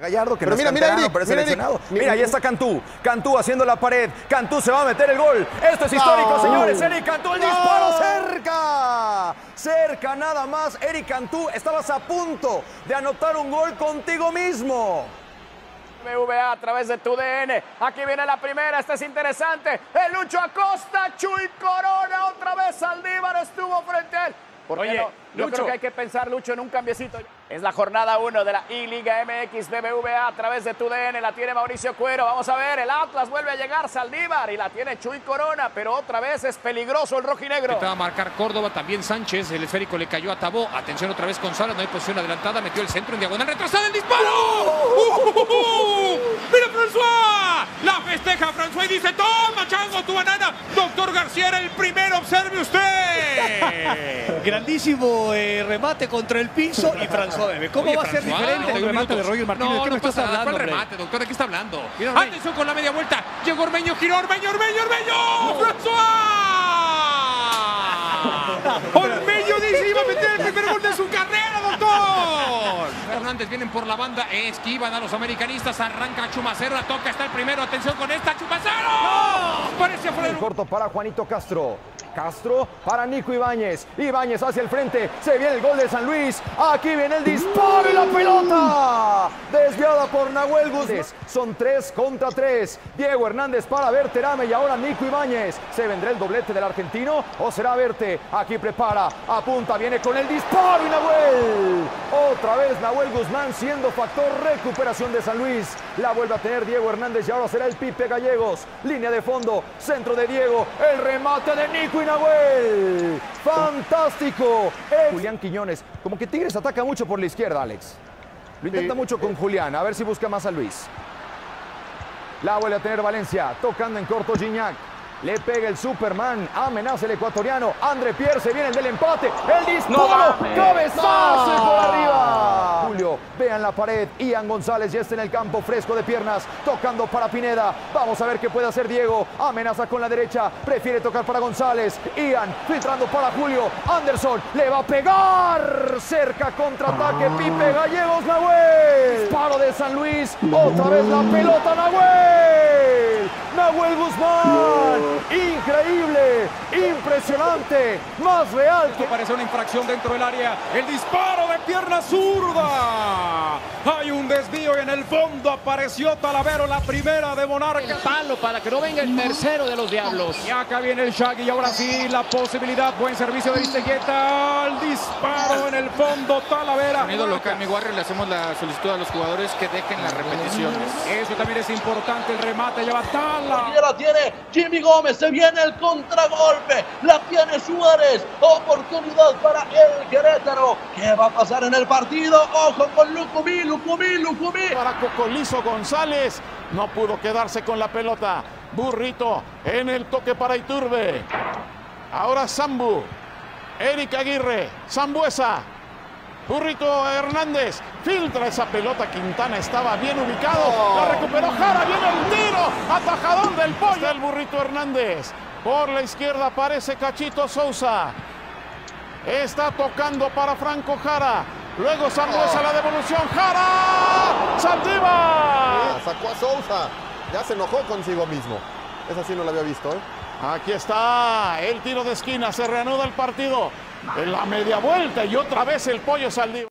Gallardo que Pero no mira, es mira, Eric, pero es mira, Eric. seleccionado. Mira, Mira, ahí está Cantú. Cantú haciendo la pared. Cantú se va a meter el gol. Esto es histórico, No. señores. Eric Cantú, el No. disparo cerca. Cerca nada más. Eric Cantú, estabas a punto de anotar un gol contigo mismo. BVA a través de tu DN. Aquí viene la primera, esta es interesante. El Lucho Acosta, Chuy Corona, otra vez Saldívar estuvo frente a él. ¿Por qué Oye, no? Yo Lucho. creo que hay que pensar, Lucho, en un cambiecito. Es la jornada 1 de la I-Liga MX BBVA a través de tu DN. La tiene Mauricio Cuero. Vamos a ver, el Atlas vuelve a llegar Saldívar y la tiene Chuy Corona, pero otra vez es peligroso el rojinegro. Intentaba marcar Córdoba, también Sánchez, el esférico le cayó a Tabó. Atención otra vez González, no hay posición adelantada, metió el centro en diagonal, retrasada el disparo. ¡Uh! ¡Mira François! La festeja François y dice, toma chango tu banana. Doctor García era el primero, observe usted. Grandísimo eh, remate contra el piso y François Bebe. ¿Cómo Oye, va a ser diferente no, el remate de. Roger Martínez? No, ¿Qué no me estás nada. hablando. ¿De qué está hablando? Atención con la media vuelta. Llegó Ormeño, giró Ormeño, Ormeño, Ormeño. ¡François! Ormeño dice iba a meter el primer gol de su carrera, vienen por la banda, esquivan a los americanistas, arranca Chumacero, la toca, está el primero, atención con esta, Chumacero. Parece afuera El del corto para Juanito Castro. Castro para Nico Ibáñez. Ibáñez hacia el frente. Se viene el gol de San Luis. Aquí viene el disparo y la pelota. Por Nahuel Guzmán. Son tres contra tres. Diego Hernández para Berterame y ahora Nico Ibáñez. ¿Se vendrá el doblete del argentino o será Verte? Aquí prepara, apunta, viene con el disparo y Nahuel. Otra vez Nahuel Guzmán siendo factor recuperación de San Luis. La vuelve a tener Diego Hernández y ahora será el Pipe Gallegos. Línea de fondo, centro de Diego, el remate de Nico y Nahuel. Fantástico. Julián Quiñones, como que Tigres ataca mucho por la izquierda, Alex. Lo intenta mucho con Julián, a ver si busca más a Luis. La vuelve a tener Valencia, tocando en corto Gignac. Le pega el Superman, amenaza el ecuatoriano. André Pierre se viene el del empate. El disparo, cabezazo y por arriba. Julio, vean la pared. Ian González ya está en el campo, fresco de piernas, tocando para Pineda. Vamos a ver qué puede hacer Diego. Amenaza con la derecha, prefiere tocar para González. Ian filtrando para Julio. Anderson le va a pegar. Cerca contraataque, Pipe Gallegos, Nahuel. San Luis. Otra vez la pelota, Nahuel. Nahuel Guzmán. Increíble, impresionante, más real que Parece una infracción dentro del área. El disparo de pierna zurda. Un desvío y en el fondo apareció Talavero, la primera de Monarca. Palo para que no venga el tercero de los Diablos. Y acá viene el Shaggy y ahora sí la posibilidad. Buen servicio de Vistegueta. El disparo en el fondo, Talavera. Unido local, mi Warrior, le hacemos la solicitud a los jugadores que dejen las repeticiones. Eso también es importante. El remate lleva Tala. la tiene Jimmy Gómez, se viene el contragolpe, la tiene Suárez, oportunidad para el Querétaro. ¿Qué va a pasar en el partido? Ojo con Lucumí, Lucumí, Lucumí. para Cocolizo González. No pudo quedarse con la pelota. Burrito en el toque para Iturbe. Ahora Zambu. Eric Aguirre. Zambuesa. Burrito Hernández. Filtra esa pelota. Quintana estaba bien ubicado. La recuperó Jara. Viene el tiro. Atajador del pollo. El burrito Hernández. Por la izquierda aparece Cachito Sousa. Está tocando para Franco Jara. Luego Zambuesa la devolución. Jara. Saldívar. Ah, sacó a Sousa. Ya se enojó consigo mismo. Esa sí no la había visto, ¿eh? Aquí está el tiro de esquina. Se reanuda el partido. En la media vuelta y otra vez el pollo Saldívar.